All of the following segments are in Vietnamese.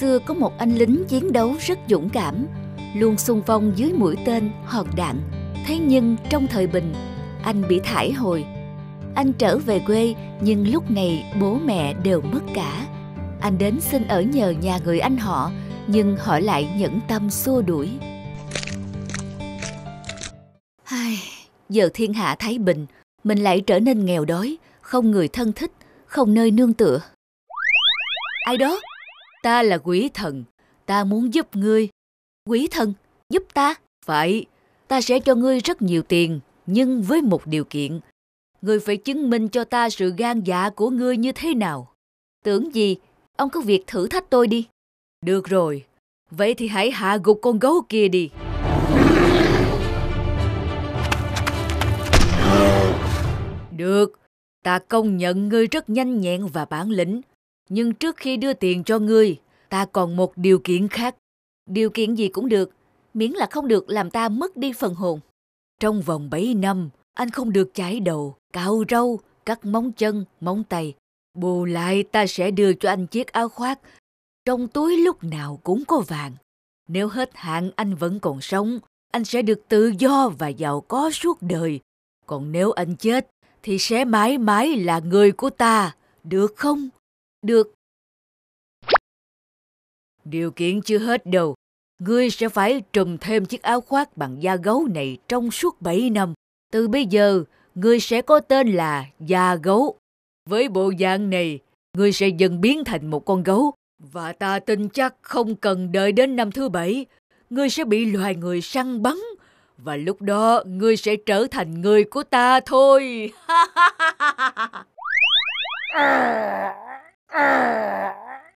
xưa có một anh lính chiến đấu rất dũng cảm, luôn xung phong dưới mũi tên, hòn đạn. Thế nhưng trong thời bình, anh bị thải hồi. Anh trở về quê nhưng lúc này bố mẹ đều mất cả. Anh đến xin ở nhờ nhà người anh họ nhưng họ lại nhẫn tâm xua đuổi. Ai, giờ thiên hạ thái bình, mình lại trở nên nghèo đói, không người thân thích, không nơi nương tựa. Ai đó? Ta là quỷ thần, ta muốn giúp ngươi. Quỷ thần, giúp ta? Phải, ta sẽ cho ngươi rất nhiều tiền, nhưng với một điều kiện. Ngươi phải chứng minh cho ta sự gan dạ của ngươi như thế nào. Tưởng gì, ông có việc thử thách tôi đi. Được rồi, vậy thì hãy hạ gục con gấu kia đi. Được, ta công nhận ngươi rất nhanh nhẹn và bản lĩnh. Nhưng trước khi đưa tiền cho ngươi, ta còn một điều kiện khác. Điều kiện gì cũng được, miễn là không được làm ta mất đi phần hồn. Trong vòng 7 năm, anh không được chải đầu, cạo râu, cắt móng chân, móng tay. Bù lại ta sẽ đưa cho anh chiếc áo khoác. Trong túi lúc nào cũng có vàng. Nếu hết hạn anh vẫn còn sống, anh sẽ được tự do và giàu có suốt đời. Còn nếu anh chết, thì sẽ mãi mãi là người của ta, được không? Được. Điều kiện chưa hết đâu. Ngươi sẽ phải trùm thêm chiếc áo khoác bằng da gấu này trong suốt 7 năm. Từ bây giờ, ngươi sẽ có tên là da gấu. Với bộ dạng này, ngươi sẽ dần biến thành một con gấu. Và ta tin chắc không cần đợi đến năm thứ bảy, ngươi sẽ bị loài người săn bắn. Và lúc đó, ngươi sẽ trở thành người của ta thôi.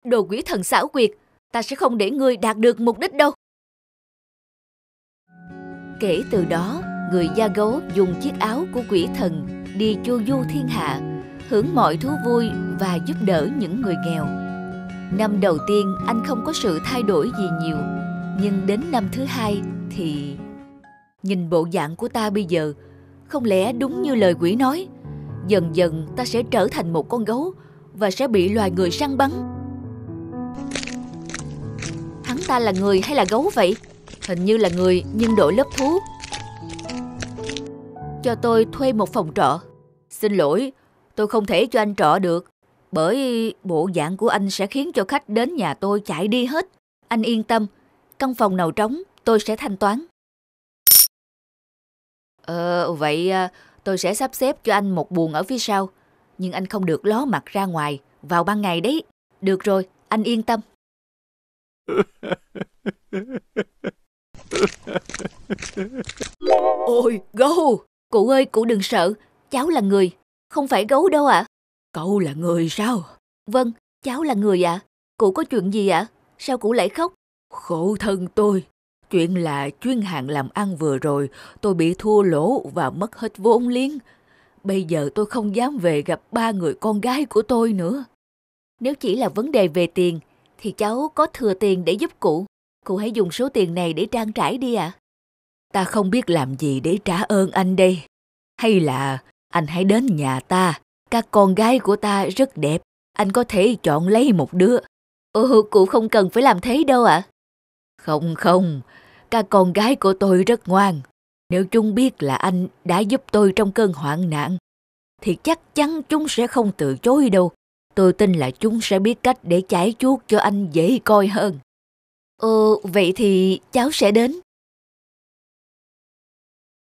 Đồ quỷ thần xảo quyệt, ta sẽ không để ngươi đạt được mục đích đâu. Kể từ đó, người da gấu dùng chiếc áo của quỷ thần đi chu du thiên hạ, hưởng mọi thú vui và giúp đỡ những người nghèo. Năm đầu tiên anh không có sự thay đổi gì nhiều, nhưng đến năm thứ hai thì... Nhìn bộ dạng của ta bây giờ, không lẽ đúng như lời quỷ nói, dần dần ta sẽ trở thành một con gấu và sẽ bị loài người săn bắn. Hắn ta là người hay là gấu vậy? Hình như là người nhưng đổi lớp thú. Cho tôi thuê một phòng trọ. Xin lỗi, tôi không thể cho anh trọ được. Bởi bộ dạng của anh sẽ khiến cho khách đến nhà tôi chạy đi hết. Anh yên tâm, căn phòng nào trống tôi sẽ thanh toán. Ờ, vậy à, tôi sẽ sắp xếp cho anh một buồng ở phía sau. Nhưng anh không được ló mặt ra ngoài, vào ban ngày đấy. Được rồi, anh yên tâm. Ôi, gấu! Cụ ơi, cụ đừng sợ. Cháu là người, không phải gấu đâu ạ. À? Cậu là người sao? Vâng, cháu là người ạ. À. Cụ có chuyện gì ạ? À? Sao cụ lại khóc? Khổ thân tôi. Chuyện là chuyên hàng làm ăn vừa rồi, tôi bị thua lỗ và mất hết vốn liếng. Bây giờ tôi không dám về gặp ba người con gái của tôi nữa. Nếu chỉ là vấn đề về tiền, thì cháu có thừa tiền để giúp cụ. Cụ hãy dùng số tiền này để trang trải đi ạ. À. Ta không biết làm gì để trả ơn anh đây. Hay là anh hãy đến nhà ta. Các con gái của ta rất đẹp. Anh có thể chọn lấy một đứa. Ồ, cụ không cần phải làm thế đâu ạ. À. Không không, các con gái của tôi rất ngoan. Nếu chúng biết là anh đã giúp tôi trong cơn hoạn nạn, thì chắc chắn chúng sẽ không từ chối đâu. Tôi tin là chúng sẽ biết cách để chải chuốt cho anh dễ coi hơn. Ồ, vậy thì cháu sẽ đến.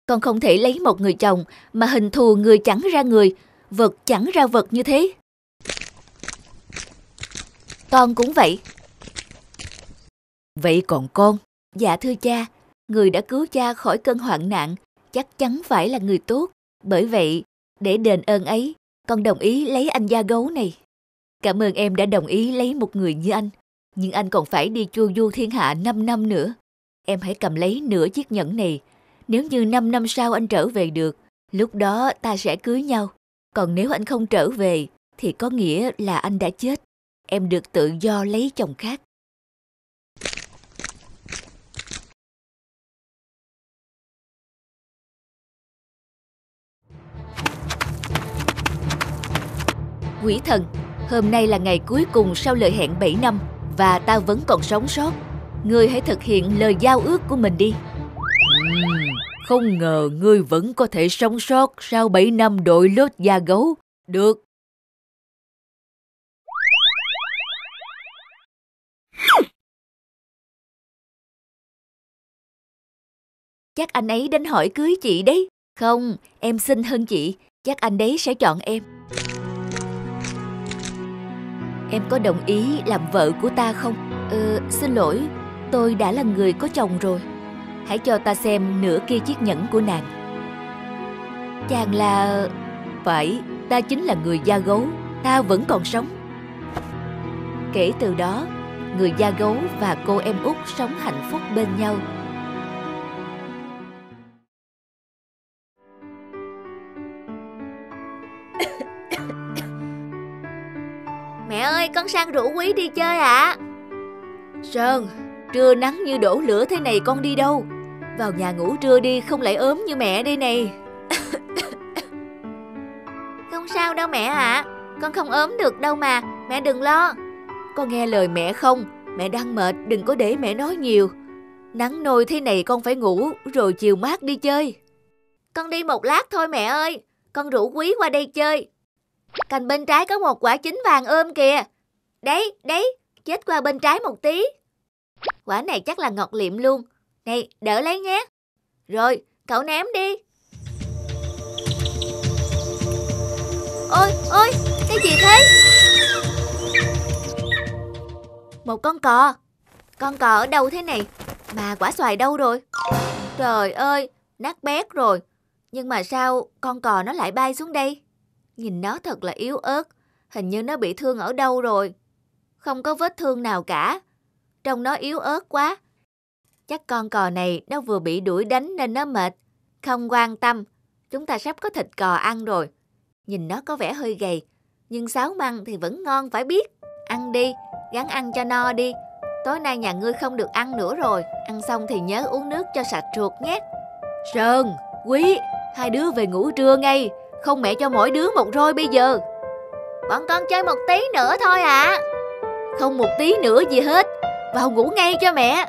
Con không thể lấy một người chồng mà hình thù người chẳng ra người, vật chẳng ra vật như thế. Con cũng vậy. Vậy còn con? Dạ thưa cha, người đã cứu cha khỏi cơn hoạn nạn chắc chắn phải là người tốt. Bởi vậy, để đền ơn ấy, con đồng ý lấy anh da gấu này. Cảm ơn em đã đồng ý lấy một người như anh. Nhưng anh còn phải đi chu du thiên hạ 5 năm nữa. Em hãy cầm lấy nửa chiếc nhẫn này. Nếu như 5 năm sau anh trở về được, lúc đó ta sẽ cưới nhau. Còn nếu anh không trở về, thì có nghĩa là anh đã chết. Em được tự do lấy chồng khác. Quỷ thần, hôm nay là ngày cuối cùng sau lời hẹn 7 năm và ta vẫn còn sống sót. Ngươi hãy thực hiện lời giao ước của mình đi. Không ngờ ngươi vẫn có thể sống sót sau 7 năm đội lốt da gấu. Được. Chắc anh ấy đến hỏi cưới chị đấy. Không, em xinh hơn chị. Chắc anh đấy sẽ chọn em. Em có đồng ý làm vợ của ta không? Ờ, xin lỗi, tôi đã là người có chồng rồi. Hãy cho ta xem nửa kia chiếc nhẫn của nàng. Chàng là... Phải, ta chính là người da gấu, ta vẫn còn sống. Kể từ đó, người da gấu và cô em út sống hạnh phúc bên nhau ơi, con sang rủ quý đi chơi ạ. À? Sơn, trưa nắng như đổ lửa thế này con đi đâu? Vào nhà ngủ trưa đi, không lại ốm như mẹ đây này. không sao đâu mẹ ạ. À. Con không ốm được đâu mà, mẹ đừng lo. Con nghe lời mẹ không? Mẹ đang mệt, đừng có để mẹ nói nhiều. Nắng nôi thế này con phải ngủ, rồi chiều mát đi chơi. Con đi một lát thôi mẹ ơi. Con rủ quý qua đây chơi. Cành bên trái có một quả chín vàng ôm kìa. Đấy, đấy, chết qua bên trái một tí. Quả này chắc là ngọt liệm luôn. Này, đỡ lấy nhé. Rồi, cậu ném đi. Ôi, ôi, cái gì thế? Một con cò. Con cò ở đâu thế này? Mà quả xoài đâu rồi? Trời ơi, nát bét rồi. Nhưng mà sao con cò nó lại bay xuống đây? Nhìn nó thật là yếu ớt, hình như nó bị thương ở đâu rồi. Không có vết thương nào cả. Trông nó yếu ớt quá. Chắc con cò này nó vừa bị đuổi đánh nên nó mệt. Không quan tâm, chúng ta sắp có thịt cò ăn rồi. Nhìn nó có vẻ hơi gầy, nhưng sáo măng thì vẫn ngon phải biết. Ăn đi, gắn ăn cho no đi. Tối nay nhà ngươi không được ăn nữa rồi. Ăn xong thì nhớ uống nước cho sạch ruột nhé. Sơn, Quý, hai đứa về ngủ trưa ngay. Không mẹ cho mỗi đứa một roi bây giờ. Bọn con chơi một tí nữa thôi ạ. À. Không một tí nữa gì hết. Vào ngủ ngay cho mẹ.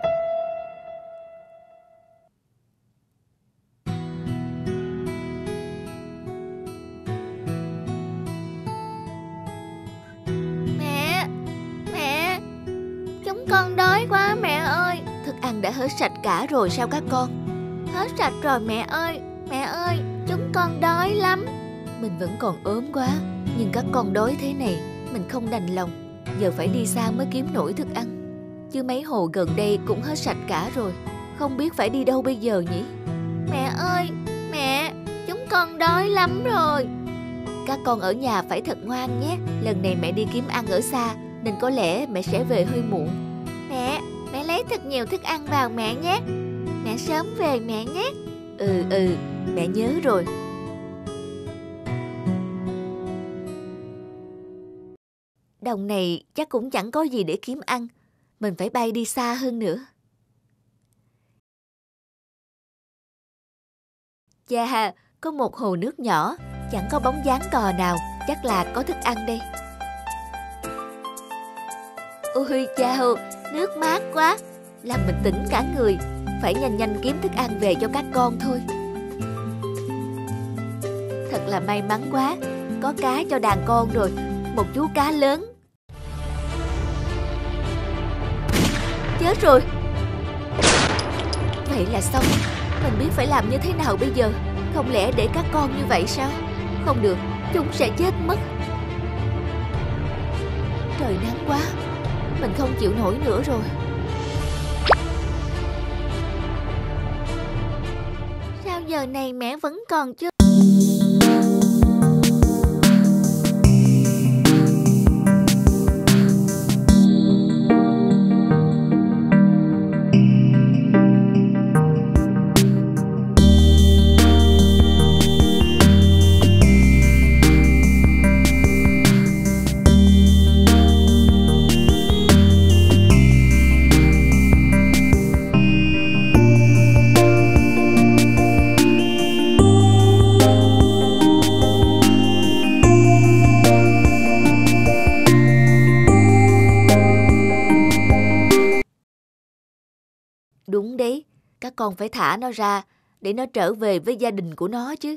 Mẹ Mẹ Chúng con đói quá mẹ ơi. Thức ăn đã hết sạch cả rồi sao các con? Hết sạch rồi mẹ ơi Mẹ ơi Chúng con đói lắm mình vẫn còn ốm quá. Nhưng các con đói thế này, Mình không đành lòng. Giờ phải đi xa mới kiếm nổi thức ăn. Chứ mấy hồ gần đây cũng hết sạch cả rồi. Không biết phải đi đâu bây giờ nhỉ? Mẹ ơi, Mẹ, Chúng con đói lắm rồi. Các con ở nhà phải thật ngoan nhé. Lần này mẹ đi kiếm ăn ở xa, Nên có lẽ mẹ sẽ về hơi muộn. Mẹ Mẹ lấy thật nhiều thức ăn vào mẹ nhé. Mẹ sớm về mẹ nhé. Ừ ừ Mẹ nhớ rồi. Đồng này chắc cũng chẳng có gì để kiếm ăn. Mình phải bay đi xa hơn nữa. Chà, có một hồ nước nhỏ, chẳng có bóng dáng cò nào, chắc là có thức ăn đây. Ôi dạ chào, nước mát quá, làm mình tỉnh cả người, phải nhanh nhanh kiếm thức ăn về cho các con thôi. Thật là may mắn quá, có cá cho đàn con rồi, một chú cá lớn chết rồi. Vậy là xong. Mình biết phải làm như thế nào bây giờ. Không lẽ để các con như vậy sao? Không được, Chúng sẽ chết mất. Trời nắng quá. Mình không chịu nổi nữa rồi. Sao giờ này mẹ vẫn còn chưa Các con phải thả nó ra để nó trở về với gia đình của nó chứ.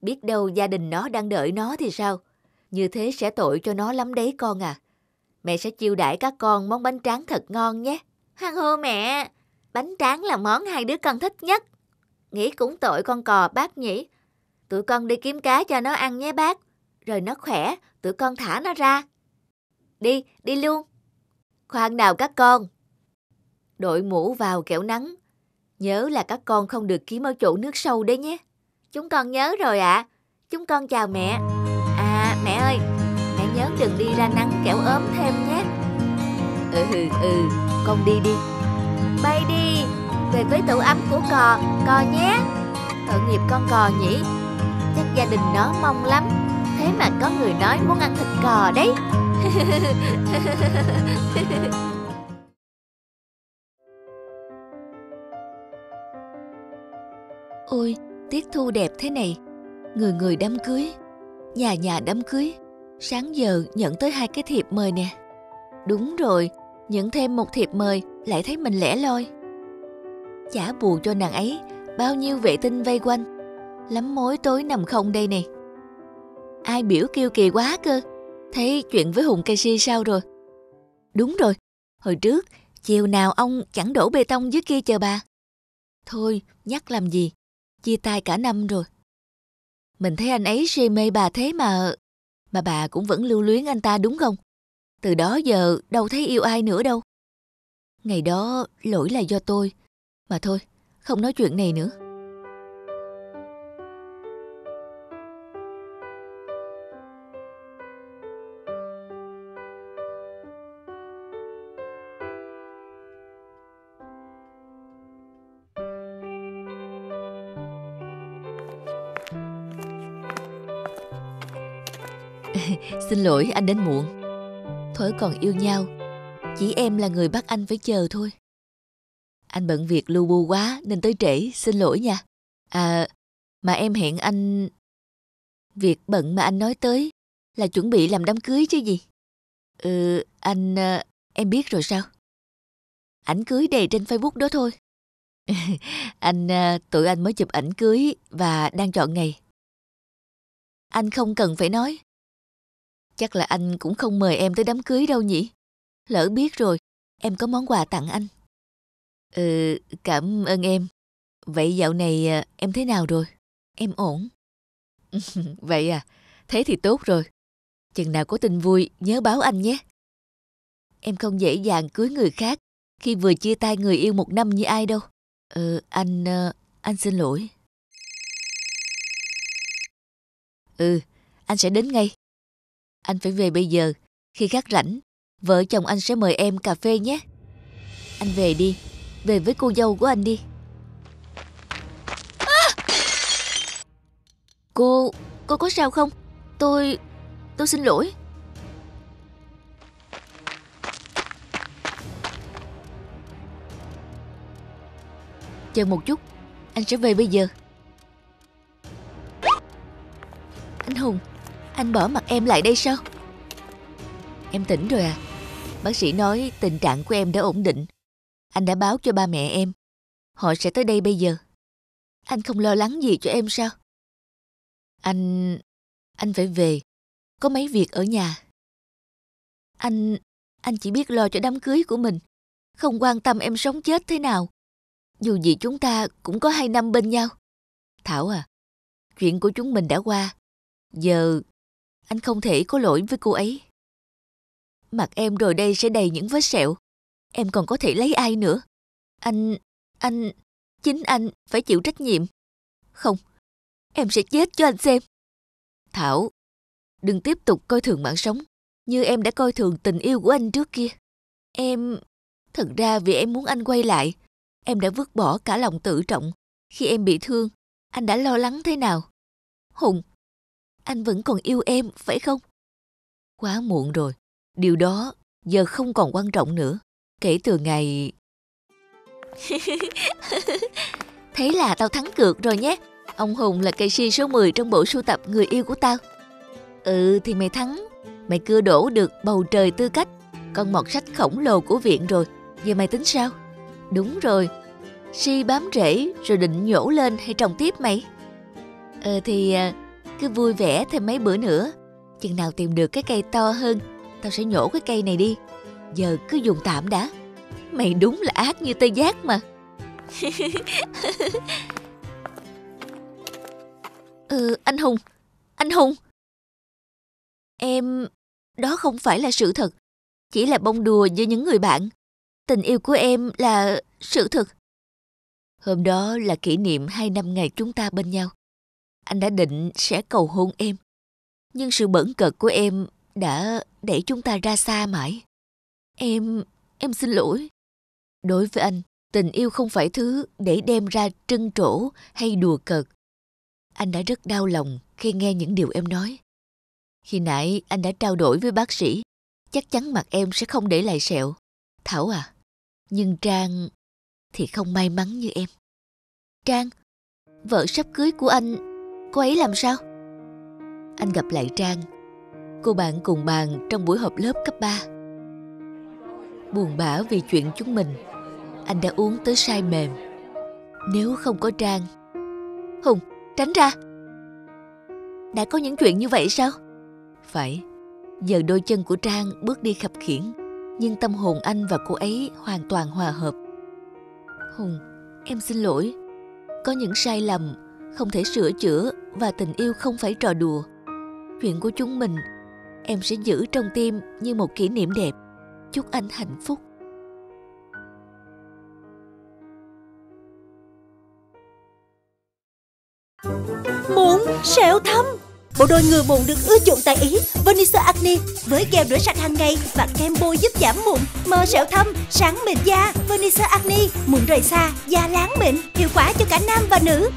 Biết đâu gia đình nó đang đợi nó thì sao? Như thế sẽ tội cho nó lắm đấy con à. Mẹ sẽ chiêu đãi các con món bánh tráng thật ngon nhé. Hăng hô mẹ, bánh tráng là món hai đứa con thích nhất. Nghĩ cũng tội con cò bác nhỉ. Tụi con đi kiếm cá cho nó ăn nhé bác. Rồi nó khỏe, tụi con thả nó ra. Đi, đi luôn. Khoan nào các con. Đội mũ vào kẹo nắng. Nhớ là các con không được kiếm ở chỗ nước sâu đấy nhé. Chúng con nhớ rồi ạ. À. Chúng con chào mẹ. À, mẹ ơi, mẹ nhớ đừng đi ra nắng kẻo ốm thêm nhé. Ừ, ừ, ừ, con đi đi. Bay đi, về với tổ ấm của cò, cò nhé. Tội nghiệp con cò nhỉ, chắc gia đình nó mong lắm. Thế mà có người nói muốn ăn thịt cò đấy. Ôi, tiết thu đẹp thế này. Người người đám cưới, nhà nhà đám cưới. Sáng giờ nhận tới hai cái thiệp mời nè. Đúng rồi, nhận thêm một thiệp mời lại thấy mình lẻ loi. Chả bù cho nàng ấy, bao nhiêu vệ tinh vây quanh. Lắm mối tối nằm không đây nè Ai biểu kêu kỳ quá cơ. Thấy chuyện với Hùng cây si sao rồi? Đúng rồi, hồi trước, chiều nào ông chẳng đổ bê tông dưới kia chờ bà. Thôi, nhắc làm gì, chia tay cả năm rồi. Mình thấy anh ấy si mê bà thế mà... Mà bà cũng vẫn lưu luyến anh ta đúng không? Từ đó giờ đâu thấy yêu ai nữa đâu. Ngày đó lỗi là do tôi. Mà thôi, không nói chuyện này nữa. Xin lỗi anh đến muộn. Thối còn yêu nhau, chỉ em là người bắt anh phải chờ thôi. Anh bận việc lu bu quá nên tới trễ, xin lỗi nha. À, mà em hẹn anh... Việc bận mà anh nói tới là chuẩn bị làm đám cưới chứ gì. Ừ, anh... À, em biết rồi sao? Ảnh cưới đầy trên Facebook đó thôi. anh, à, tụi anh mới chụp ảnh cưới và đang chọn ngày. Anh không cần phải nói. Chắc là anh cũng không mời em tới đám cưới đâu nhỉ? Lỡ biết rồi, em có món quà tặng anh. Ừ, cảm ơn em. Vậy dạo này à, em thế nào rồi? Em ổn. Vậy à, thế thì tốt rồi. Chừng nào có tin vui, nhớ báo anh nhé. Em không dễ dàng cưới người khác khi vừa chia tay người yêu một năm như ai đâu. Ừ, anh... À, anh xin lỗi. Ừ, anh sẽ đến ngay. Anh phải về bây giờ. Khi khác rảnh, vợ chồng anh sẽ mời em cà phê nhé. Anh về đi, về với cô dâu của anh đi. À! Cô, cô có sao không? Tôi, tôi xin lỗi. Chờ một chút, anh sẽ về bây giờ. Anh bỏ mặt em lại đây sao? Em tỉnh rồi à? Bác sĩ nói tình trạng của em đã ổn định. Anh đã báo cho ba mẹ em. Họ sẽ tới đây bây giờ. Anh không lo lắng gì cho em sao? Anh... Anh phải về. Có mấy việc ở nhà. Anh... Anh chỉ biết lo cho đám cưới của mình. Không quan tâm em sống chết thế nào. Dù gì chúng ta cũng có hai năm bên nhau. Thảo à, chuyện của chúng mình đã qua. Giờ anh không thể có lỗi với cô ấy. Mặt em rồi đây sẽ đầy những vết sẹo. Em còn có thể lấy ai nữa? Anh, anh, chính anh phải chịu trách nhiệm. Không, em sẽ chết cho anh xem. Thảo, đừng tiếp tục coi thường mạng sống như em đã coi thường tình yêu của anh trước kia. Em, thật ra vì em muốn anh quay lại, em đã vứt bỏ cả lòng tự trọng. Khi em bị thương, anh đã lo lắng thế nào? Hùng, anh vẫn còn yêu em, phải không? Quá muộn rồi, điều đó giờ không còn quan trọng nữa. Kể từ ngày... Thế là tao thắng cược rồi nhé. Ông Hùng là cây si số 10 trong bộ sưu tập người yêu của tao. Ừ thì mày thắng. Mày cưa đổ được bầu trời tư cách, con mọt sách khổng lồ của viện rồi. Giờ mày tính sao? Đúng rồi. Si bám rễ rồi định nhổ lên hay trồng tiếp mày? Ờ thì à, cứ vui vẻ thêm mấy bữa nữa. Chừng nào tìm được cái cây to hơn, tao sẽ nhổ cái cây này đi. Giờ cứ dùng tạm đã. Mày đúng là ác như tê giác mà. ừ, anh Hùng, anh Hùng. Em, đó không phải là sự thật. Chỉ là bông đùa với những người bạn. Tình yêu của em là sự thật. Hôm đó là kỷ niệm hai năm ngày chúng ta bên nhau. Anh đã định sẽ cầu hôn em. Nhưng sự bẩn cợt của em đã để chúng ta ra xa mãi. Em, em xin lỗi. Đối với anh, tình yêu không phải thứ để đem ra trân trổ hay đùa cợt. Anh đã rất đau lòng khi nghe những điều em nói. Khi nãy anh đã trao đổi với bác sĩ, chắc chắn mặt em sẽ không để lại sẹo. Thảo à, nhưng Trang thì không may mắn như em. Trang, vợ sắp cưới của anh, cô ấy làm sao? Anh gặp lại Trang, cô bạn cùng bàn trong buổi họp lớp cấp 3. Buồn bã vì chuyện chúng mình, anh đã uống tới say mềm. Nếu không có Trang... Hùng, tránh ra! Đã có những chuyện như vậy sao? Phải, giờ đôi chân của Trang bước đi khập khiễng, nhưng tâm hồn anh và cô ấy hoàn toàn hòa hợp. Hùng, em xin lỗi. Có những sai lầm không thể sửa chữa và tình yêu không phải trò đùa. Chuyện của chúng mình em sẽ giữ trong tim như một kỷ niệm đẹp. Chúc anh hạnh phúc. Mụn, sẹo thâm Bộ đôi ngừa mụn được ưa chuộng tại Ý Venice Acne với gel rửa sạch hàng ngày và kem bôi giúp giảm mụn mờ sẹo thâm, sáng mịn da Venice Acne, mụn rời xa, da láng mịn Hiệu quả cho cả nam và nữ